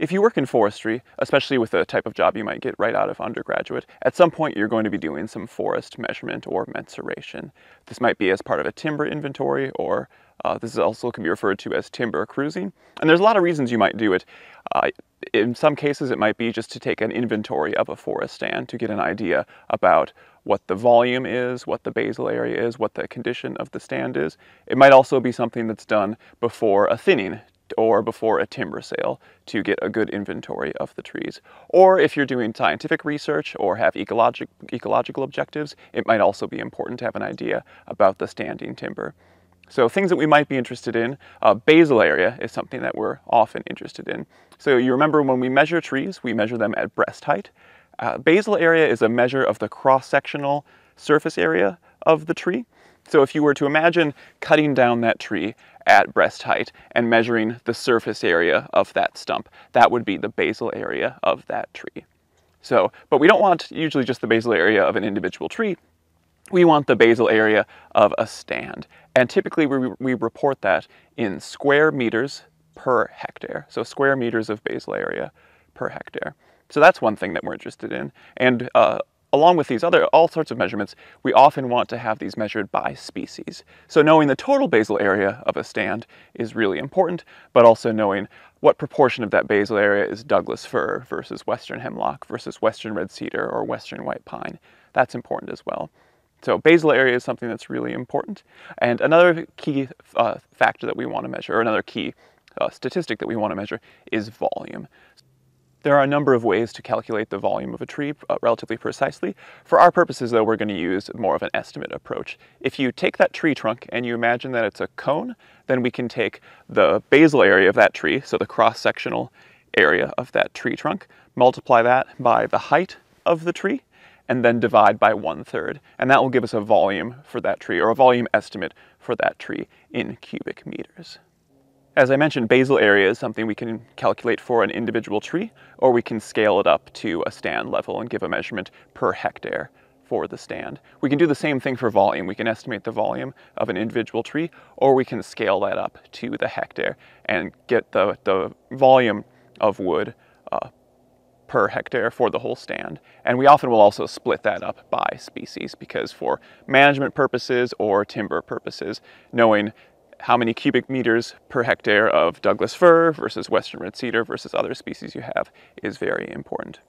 If you work in forestry, especially with the type of job you might get right out of undergraduate, at some point you're going to be doing some forest measurement or mensuration. This might be as part of a timber inventory or uh, this also can be referred to as timber cruising. And there's a lot of reasons you might do it. Uh, in some cases, it might be just to take an inventory of a forest stand to get an idea about what the volume is, what the basal area is, what the condition of the stand is. It might also be something that's done before a thinning or before a timber sale to get a good inventory of the trees. Or if you're doing scientific research or have ecologic, ecological objectives, it might also be important to have an idea about the standing timber. So things that we might be interested in, uh, basal area is something that we're often interested in. So you remember when we measure trees, we measure them at breast height. Uh, basal area is a measure of the cross-sectional surface area of the tree. So if you were to imagine cutting down that tree at breast height and measuring the surface area of that stump. That would be the basal area of that tree. So, but we don't want usually just the basal area of an individual tree. We want the basal area of a stand. And typically we, we report that in square meters per hectare. So square meters of basal area per hectare. So that's one thing that we're interested in. And uh, along with these other, all sorts of measurements, we often want to have these measured by species. So knowing the total basal area of a stand is really important, but also knowing what proportion of that basal area is Douglas fir versus western hemlock versus western red cedar or western white pine. That's important as well. So basal area is something that's really important. And another key uh, factor that we want to measure, or another key uh, statistic that we want to measure is volume. There are a number of ways to calculate the volume of a tree uh, relatively precisely. For our purposes though, we're going to use more of an estimate approach. If you take that tree trunk and you imagine that it's a cone, then we can take the basal area of that tree, so the cross-sectional area of that tree trunk, multiply that by the height of the tree, and then divide by one third. And that will give us a volume for that tree, or a volume estimate for that tree in cubic meters. As I mentioned, basal area is something we can calculate for an individual tree, or we can scale it up to a stand level and give a measurement per hectare for the stand. We can do the same thing for volume. We can estimate the volume of an individual tree, or we can scale that up to the hectare and get the, the volume of wood uh, per hectare for the whole stand. And we often will also split that up by species because for management purposes or timber purposes, knowing how many cubic meters per hectare of Douglas fir versus western red cedar versus other species you have is very important.